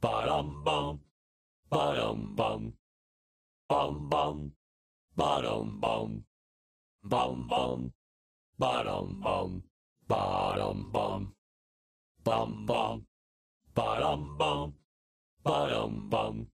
Ba-dum bum. Ba-dum bum. Bum bum. Ba-dum bum. Bum bum. Ba-dum bum. Ba-dum bum. Bum bum. Ba-dum bum. Ba-dum bum.